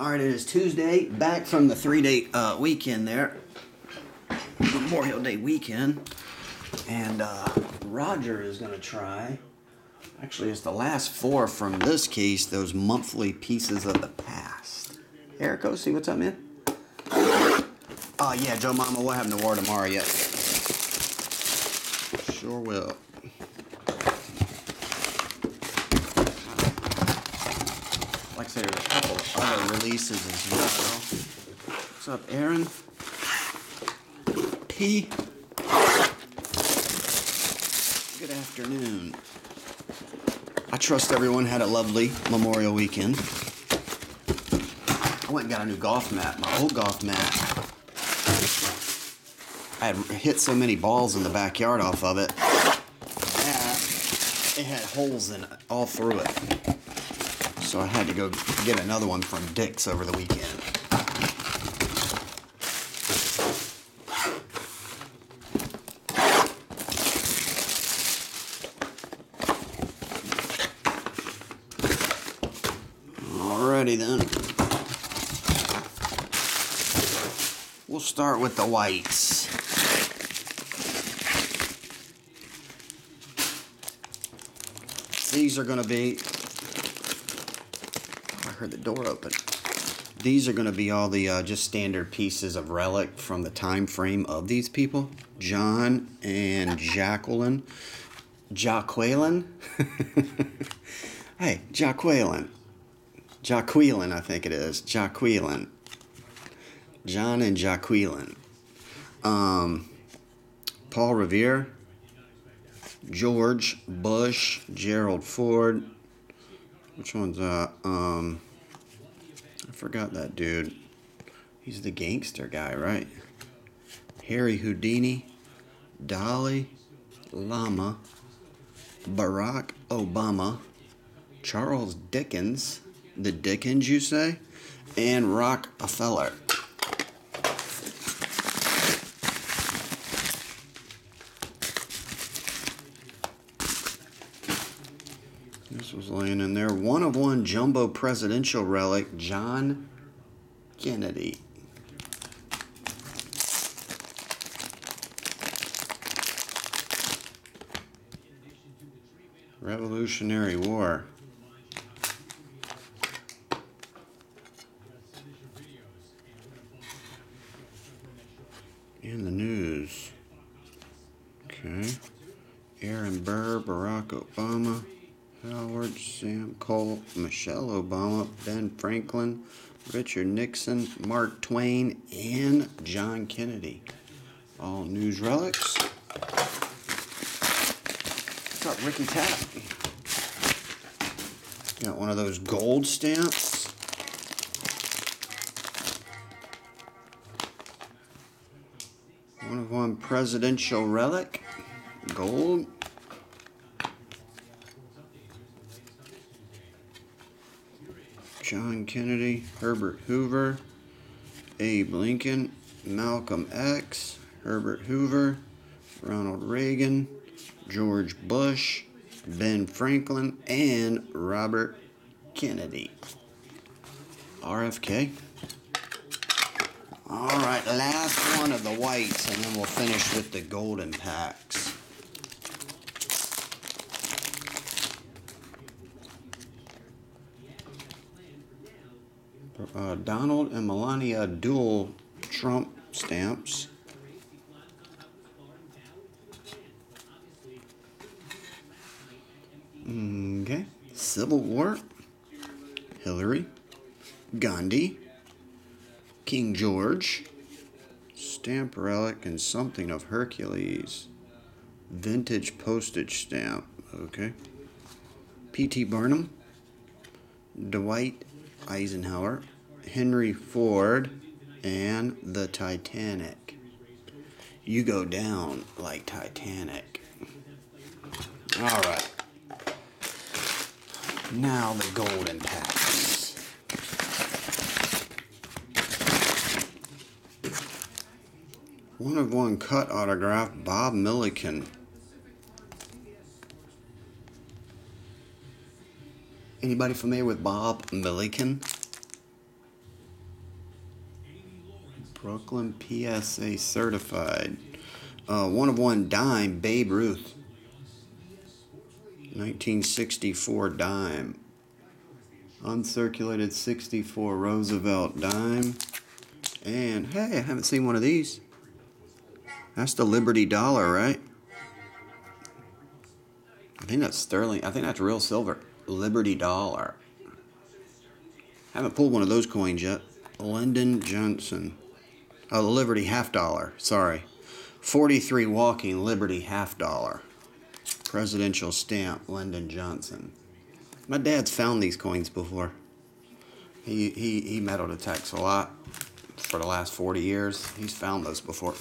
All right, it is Tuesday, back from the three-day uh, weekend there, Memorial Day weekend, and uh, Roger is going to try. Actually, it's the last four from this case. Those monthly pieces of the past. Erico, see what's up, man? Oh yeah, Joe Mama, we'll have no war tomorrow yet. Sure will. A couple other releases as well. What's up, Aaron? P. Good afternoon. I trust everyone had a lovely Memorial weekend. I went and got a new golf mat. My old golf mat. I had hit so many balls in the backyard off of it. It had holes in it all through it. So I had to go get another one from Dick's over the weekend. Alrighty then. We'll start with the whites. These are going to be. Heard the door open. These are going to be all the uh, just standard pieces of relic from the time frame of these people John and Jacqueline. Jaqueline? hey, Jaqueline. Jaqueline, I think it is. Jaqueline. John and Jaqueline. Um, Paul Revere. George Bush, Gerald Ford. Which one's that? Um, I forgot that dude. He's the gangster guy, right? Harry Houdini, Dalai Lama, Barack Obama, Charles Dickens, the Dickens, you say, and Rockefeller. Was laying in there. One of one jumbo presidential relic, John Kennedy. Revolutionary War. In the news. Okay. Aaron Burr, Barack Obama. Howard, Sam Cole, Michelle Obama, Ben Franklin, Richard Nixon, Mark Twain, and John Kennedy. All news relics. What's up, Ricky Tap? Got one of those gold stamps. One of one presidential relic. Gold. John Kennedy, Herbert Hoover, Abe Lincoln, Malcolm X, Herbert Hoover, Ronald Reagan, George Bush, Ben Franklin, and Robert Kennedy. RFK. All right, last one of the whites, and then we'll finish with the golden packs. Uh, Donald and Melania dual Trump stamps. Okay. Civil War. Hillary. Gandhi. King George. Stamp relic and something of Hercules. Vintage postage stamp. Okay. P.T. Barnum. Dwight Eisenhower, Henry Ford, and the Titanic. You go down like Titanic. All right. Now the golden packs. One of one cut autograph, Bob Milliken. Anybody familiar with Bob Milliken? Brooklyn PSA certified. Uh, one of one dime, Babe Ruth. 1964 dime. Uncirculated 64 Roosevelt dime. And hey, I haven't seen one of these. That's the Liberty Dollar, right? I think that's sterling. I think that's real silver. Liberty Dollar. Haven't pulled one of those coins yet. Lyndon Johnson. Oh, the Liberty half dollar. Sorry. 43 walking Liberty half dollar. Presidential stamp, Lyndon Johnson. My dad's found these coins before. He, he, he metal detects a lot for the last 40 years. He's found those before.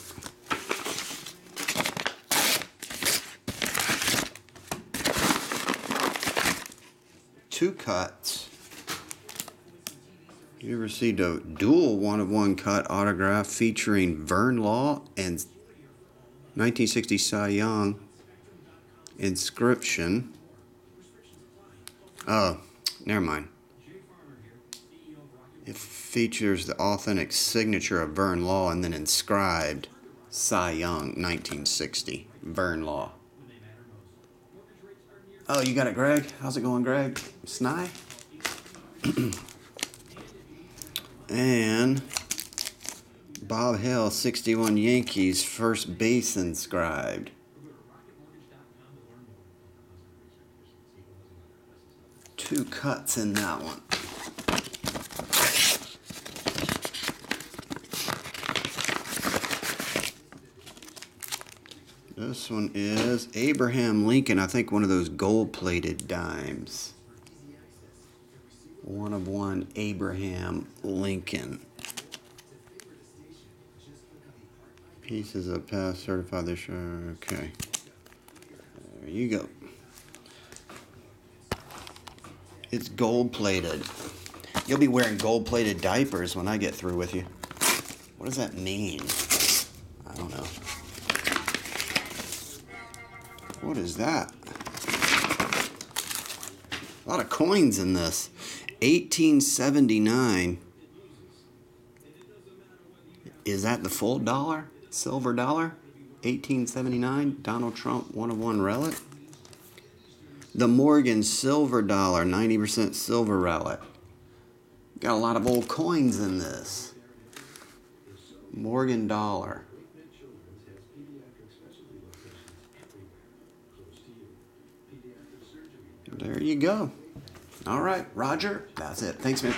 Two cuts. You received a dual one of one cut autograph featuring Vern Law and 1960 Cy Young inscription. Oh, never mind. It features the authentic signature of Vern Law and then inscribed Cy Young, 1960. Vern Law. Oh, you got it, Greg? How's it going, Greg? Sny? and Bob Hill, 61 Yankees, first base inscribed. Two cuts in that one. One is Abraham Lincoln. I think one of those gold plated dimes. One of one Abraham Lincoln. Pieces of past certified this year. Okay. There you go. It's gold plated. You'll be wearing gold plated diapers when I get through with you. What does that mean? I don't know. What is that? A lot of coins in this. 1879. Is that the full dollar? Silver dollar? 1879. Donald Trump one of one relic. The Morgan silver dollar, 90% silver relic. Got a lot of old coins in this. Morgan dollar. There you go. All right, Roger. That's it. Thanks, man.